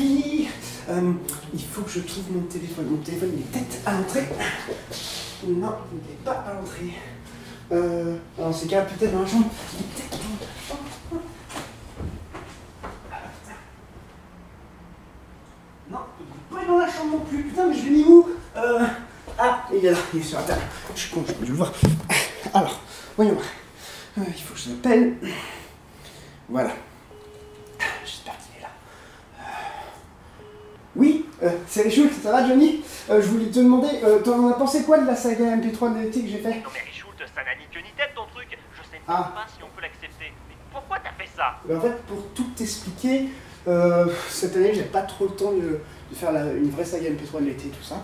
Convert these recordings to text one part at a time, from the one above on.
Euh, il faut que je trouve mon téléphone. Mon téléphone, il est peut-être à l'entrée. Non, il n'est pas à l'entrée. Euh, alors, c'est cas, peut-être dans la chambre. Il est peut-être dans... Non, il n'est pas dans la chambre non plus. Putain, mais je l'ai mis où euh... Ah, il est là, il est sur la table. Je suis con, pas dû le voir. Alors, voyons. Euh, il faut que je l'appelle. Voilà. J'espère qu'il est là. Euh, Oui, euh, c'est Schultz, ça va Johnny? Euh, Je voulais te demander, euh, t'en as pensé quoi de la saga MP3 de l'été que j'ai fait? Non mais Richoult, ça n'a ni queue ni tête ton truc. Je sais Ah. pas si on peut l'accepter. Mais pourquoi t'as fait ça? Ben, En fait, pour tout t'expliquer, euh, cette année, j'ai pas trop le temps de, de faire la- une vraie saga MP3 de l'été, tout ça.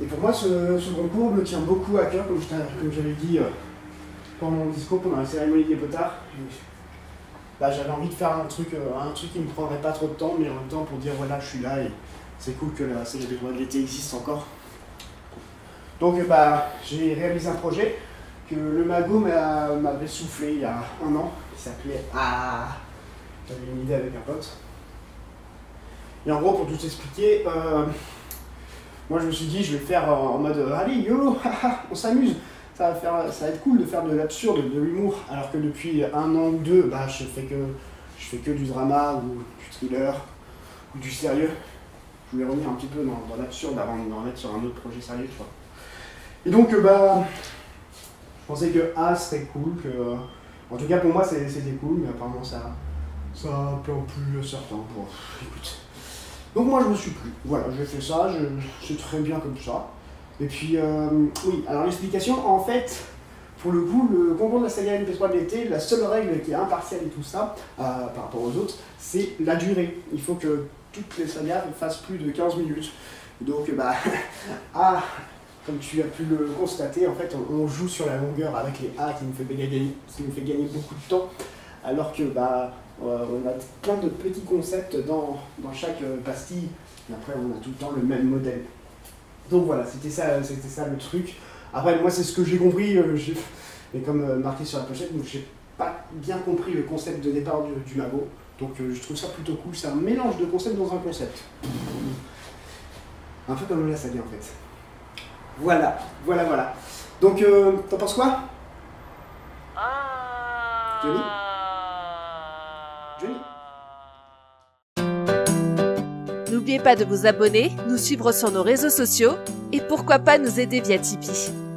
Et pour moi, ce, ce concours me tient beaucoup à cœur, comme je t'a- comme j'avais dit euh, pendant mon discours, pendant la cérémonie des potards. Bah, j'avais envie de faire un truc, un truc qui me prendrait pas trop de temps, mais en même temps pour dire voilà, je suis là et c'est cool que la MP3 de l'été existe encore. Donc, euh, bah, j'ai réalisé un projet que le magot m'a- m'avait soufflé il y a un an, qui s'appelait Ah J'avais une idée avec un pote. Et en gros, pour tout expliquer, euh, moi je me suis dit, je vais faire en mode euh, Allez, YOLO, on s'amuse, ça va, faire, ça va être cool de faire de l'absurde, de l'humour, alors que depuis un an ou deux, bah, je, fais que, je fais que du drama ou du thriller ou du sérieux. Je voulais revenir un petit peu dans, l'absurde avant de me remettre sur un autre projet sérieux, tu vois. Et donc, euh, bah, je pensais que A serait cool, que. euh, En tout cas, pour moi, c'était cool, mais apparemment, ça. Ça plu plus certains. Bon, écoute. Donc, moi, je me suis plu. Voilà, j'ai fait ça, c'est très bien comme ça. Et puis, euh, oui, alors l'explication, en fait, pour le coup, le concours de la saga MP3 de l'été, la seule règle qui est impartiale et tout ça, euh, par rapport aux autres, c'est la durée. Il faut que toutes les sagas fassent plus de 15 minutes. Donc, bah, ah, comme tu as pu le constater, en fait, on, joue sur la longueur avec les A qui nous fait gagner, qui nous fait gagner beaucoup de temps, alors que bah, euh, on a plein de petits concepts dans, dans chaque euh, pastille, après on a tout le temps le même modèle. Donc voilà, c'était ça, c'était ça le truc. Après, moi, c'est ce que j'ai compris, euh, mais comme euh, marqué sur la pochette, donc j'ai pas bien compris le concept de départ du, du magot. Donc euh, je trouve ça plutôt cool, c'est un mélange de concepts dans un concept. Un peu comme la saga en fait. Voilà, voilà, voilà. Donc, euh, t'en penses quoi? Ah. Johnny? Johnny? N'oubliez pas de vous abonner, nous suivre sur nos réseaux sociaux et pourquoi pas nous aider via Tipeee.